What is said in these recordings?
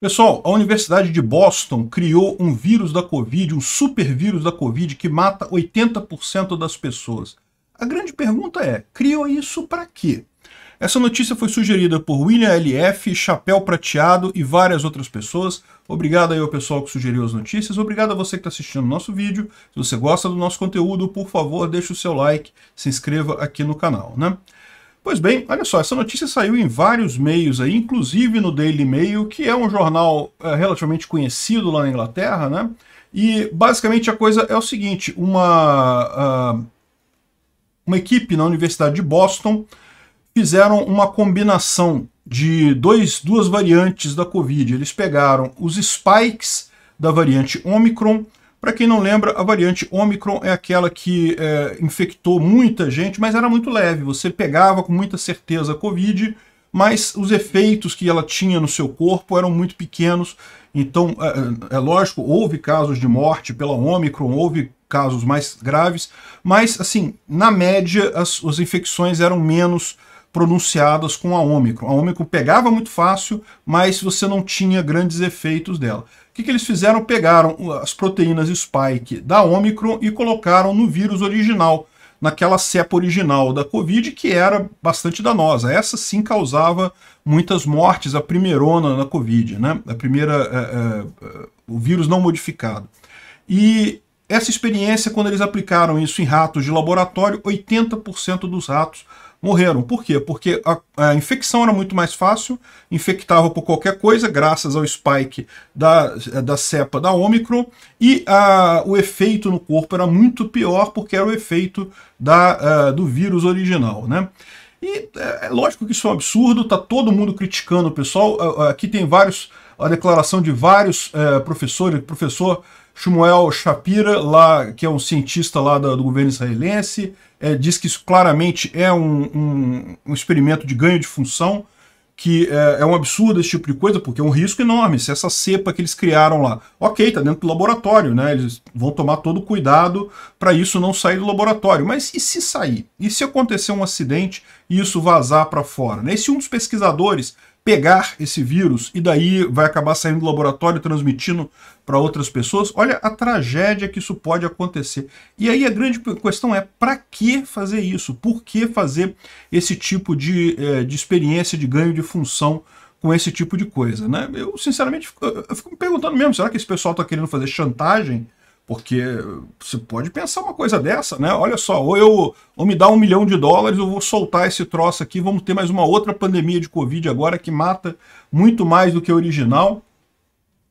Pessoal, a Universidade de Boston criou um vírus da Covid, um super vírus da Covid que mata 80% das pessoas. A grande pergunta é, criou isso para quê? Essa notícia foi sugerida por William LF, Chapéu Prateado e várias outras pessoas. Obrigado aí ao pessoal que sugeriu as notícias. Obrigado a você que está assistindo o nosso vídeo. Se você gosta do nosso conteúdo, por favor, deixe o seu like, se inscreva aqui no canal. Né? Pois bem, olha só, essa notícia saiu em vários meios aí, inclusive no Daily Mail, que é um jornal é, relativamente conhecido lá na Inglaterra, né? E basicamente a coisa é o seguinte: uma, uh, uma equipe na Universidade de Boston fizeram uma combinação de dois, duas variantes da Covid. Eles pegaram os spikes da variante Omicron para quem não lembra, a variante Omicron é aquela que é, infectou muita gente, mas era muito leve. Você pegava com muita certeza a Covid, mas os efeitos que ela tinha no seu corpo eram muito pequenos. Então, é, é, é lógico, houve casos de morte pela Omicron, houve casos mais graves, mas, assim, na média, as, as infecções eram menos pronunciadas com a Omicron. A Omicron pegava muito fácil, mas você não tinha grandes efeitos dela que, que eles fizeram? Pegaram as proteínas spike da Omicron e colocaram no vírus original, naquela cepa original da Covid, que era bastante danosa. Essa sim causava muitas mortes, a primeirona na Covid, né? A primeira, é, é, o vírus não modificado. E essa experiência, quando eles aplicaram isso em ratos de laboratório, 80% dos ratos morreram. Por quê? Porque a, a, infecção era muito mais fácil, infectava por qualquer coisa, graças ao spike da, da cepa da Omicron, e a, o efeito no corpo era muito pior, porque era o efeito da, do vírus original. Né? E é, é lógico que isso é um absurdo, tá todo mundo criticando o pessoal. Aqui tem vários, a declaração de vários é, professores, professor Shmuel Shapira, lá, que é um cientista lá do, do governo israelense, é, diz que isso claramente é um, um, um, experimento de ganho de função, que é, é, um absurdo esse tipo de coisa, porque é um risco enorme. Se essa cepa que eles criaram lá, ok, está dentro do laboratório, né? Eles vão tomar todo o cuidado para isso não sair do laboratório. Mas e se sair? E se acontecer um acidente e isso vazar para fora? Né? E se um dos pesquisadores pegar esse vírus e daí vai acabar saindo do laboratório transmitindo para outras pessoas. Olha a tragédia que isso pode acontecer. E aí a grande questão é para que fazer isso? Por que fazer esse tipo de, é, de experiência de ganho de função com esse tipo de coisa? Né? Eu, sinceramente, eu fico me perguntando mesmo, será que esse pessoal está querendo fazer chantagem porque você pode pensar uma coisa dessa, né? Olha só, ou eu ou me dá um milhão de dólares, eu vou soltar esse troço aqui, vamos ter mais uma outra pandemia de Covid agora que mata muito mais do que o original.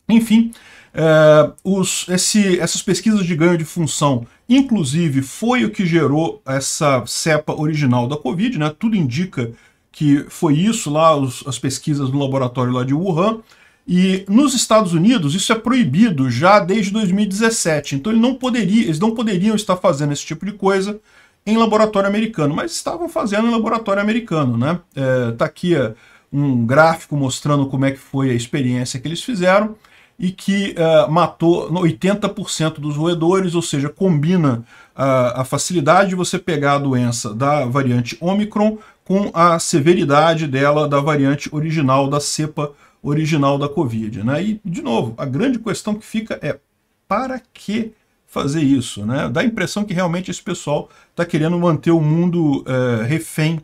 Enfim, é, os, esse, essas pesquisas de ganho de função, inclusive, foi o que gerou essa cepa original da Covid, né? Tudo indica que foi isso lá, os, as pesquisas no laboratório lá de Wuhan. E nos Estados Unidos isso é proibido já desde 2017. Então ele não poderia, eles não poderiam estar fazendo esse tipo de coisa em laboratório americano, mas estavam fazendo em laboratório americano, né? É, tá aqui é, um gráfico mostrando como é que foi a experiência que eles fizeram e que uh, matou 80% dos roedores, ou seja, combina uh, a facilidade de você pegar a doença da variante Omicron com a severidade dela da variante original da cepa original da Covid. Né? E, de novo, a grande questão que fica é para que fazer isso? Né? Dá a impressão que realmente esse pessoal está querendo manter o mundo é, refém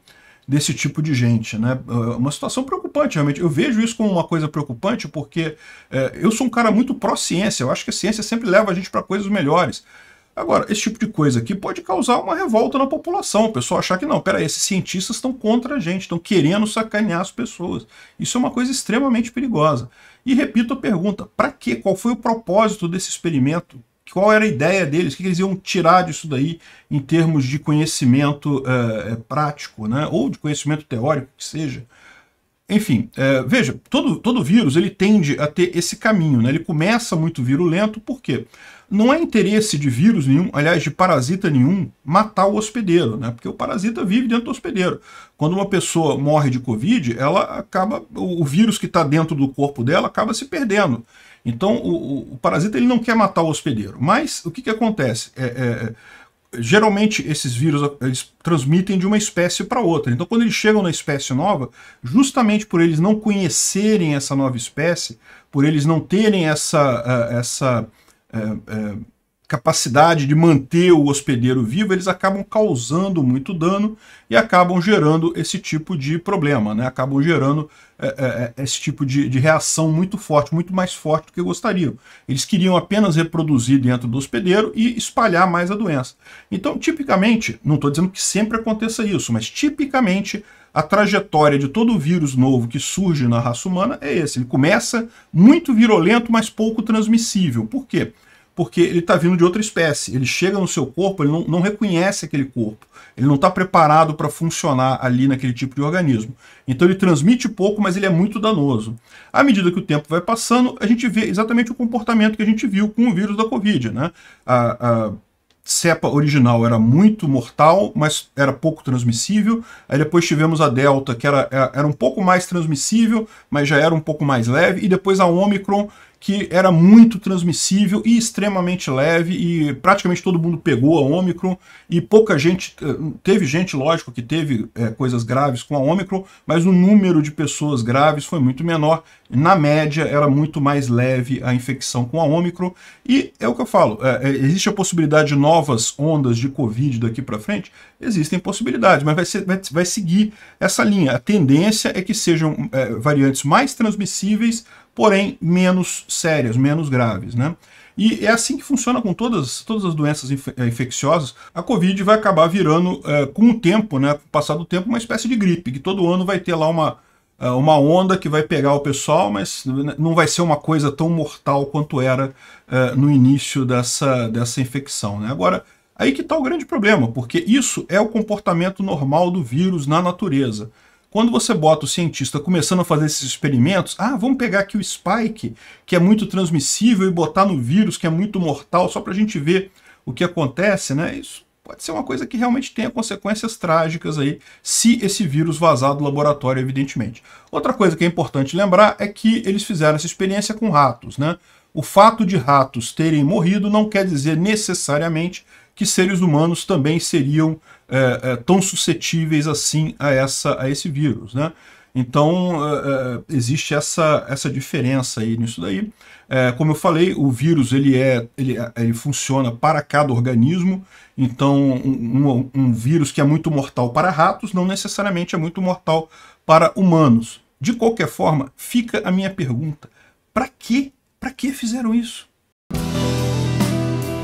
desse tipo de gente. Né? É uma situação preocupante, realmente. Eu vejo isso como uma coisa preocupante porque é, eu sou um cara muito pró-ciência. Eu acho que a ciência sempre leva a gente para coisas melhores. Agora, esse tipo de coisa aqui pode causar uma revolta na população. O pessoal achar que não, peraí, esses cientistas estão contra a gente, estão querendo sacanear as pessoas. Isso é uma coisa extremamente perigosa. E repito a pergunta: para quê? Qual foi o propósito desse experimento? Qual era a ideia deles? O que eles iam tirar disso daí em termos de conhecimento é, prático, né? ou de conhecimento teórico, que seja? Enfim, é, veja, todo, todo vírus ele tende a ter esse caminho. Né? Ele começa muito virulento, por quê? Não é interesse de vírus nenhum, aliás, de parasita nenhum, matar o hospedeiro, né? Porque o parasita vive dentro do hospedeiro. Quando uma pessoa morre de Covid, ela acaba. O vírus que está dentro do corpo dela acaba se perdendo. Então, o, o, parasita ele não quer matar o hospedeiro. Mas o que, que acontece? É, é, geralmente esses vírus eles transmitem de uma espécie para outra. Então, quando eles chegam na espécie nova, justamente por eles não conhecerem essa nova espécie, por eles não terem essa, uh, essa uh, uh, capacidade de manter o hospedeiro vivo, eles acabam causando muito dano e acabam gerando esse tipo de problema, né? acabam gerando é, é, é, esse tipo de, de, reação muito forte, muito mais forte do que gostariam. Eles queriam apenas reproduzir dentro do hospedeiro e espalhar mais a doença. Então, tipicamente, não estou dizendo que sempre aconteça isso, mas tipicamente a trajetória de todo vírus novo que surge na raça humana é esse. Ele começa muito virulento, mas pouco transmissível. Por quê? Porque ele está vindo de outra espécie. Ele chega no seu corpo, ele não, não reconhece aquele corpo. Ele não está preparado para funcionar ali naquele tipo de organismo. Então ele transmite pouco, mas ele é muito danoso. À medida que o tempo vai passando, a gente vê exatamente o comportamento que a gente viu com o vírus da Covid. Né? A, a cepa original era muito mortal, mas era pouco transmissível. Aí depois tivemos a Delta, que era, era um pouco mais transmissível, mas já era um pouco mais leve. E depois a Omicron, que era muito transmissível e extremamente leve, e praticamente todo mundo pegou a Omicron, e pouca gente, eh, teve gente, lógico, que teve é, coisas graves com a Omicron, mas o número de pessoas graves foi muito menor, na média era muito mais leve a infecção com a Omicron, e é o que eu falo, é, existe a possibilidade de novas ondas de Covid daqui para frente? Existem possibilidades, mas vai, ser, vai, vai, seguir essa linha. A tendência é que sejam é, variantes mais transmissíveis, porém menos sérias, menos graves, né? E é assim que funciona com todas, todas as doenças eh, infecciosas. A Covid vai acabar virando, é, com o tempo, né, com o passar do tempo, uma espécie de gripe, que todo ano vai ter lá uma, eh, uma onda que vai pegar o pessoal, mas não vai ser uma coisa tão mortal quanto era é, no início dessa, dessa infecção. Né? Agora, aí que está o grande problema, porque isso é o comportamento normal do vírus na natureza. Quando você bota o cientista começando a fazer esses experimentos, ah, vamos pegar aqui o spike, que é muito transmissível, e botar no vírus, que é muito mortal, só para a gente ver o que acontece, né? Isso pode ser uma coisa que realmente tenha consequências trágicas aí, se esse vírus vazar do laboratório, evidentemente. Outra coisa que é importante lembrar é que eles fizeram essa experiência com ratos, né? O fato de ratos terem morrido não quer dizer necessariamente que seres humanos também seriam é, é, tão suscetíveis assim a, essa, a esse vírus. Né? Então, é, é existe essa, essa diferença aí nisso daí. É, como eu falei, o vírus ele, é, ele, ele funciona para cada organismo, então um, um, um vírus que é muito mortal para ratos não necessariamente é muito mortal para humanos. De qualquer forma, fica a minha pergunta, para que, para que fizeram isso?